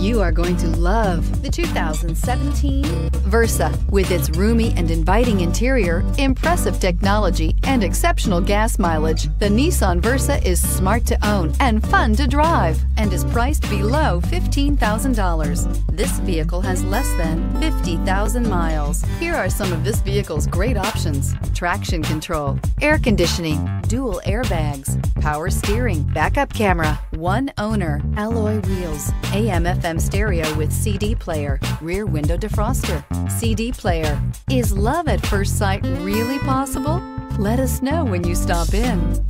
You are going to love the 2017 Versa. With its roomy and inviting interior, impressive technology, and exceptional gas mileage, the Nissan Versa is smart to own and fun to drive and is priced below $15,000. This vehicle has less than 50,000 miles. Here are some of this vehicle's great options traction control, air conditioning, dual airbags, power steering, backup camera, one owner, alloy wheels, AM FM stereo with CD player, rear window defroster, CD player. Is love at first sight really possible? Let us know when you stop in.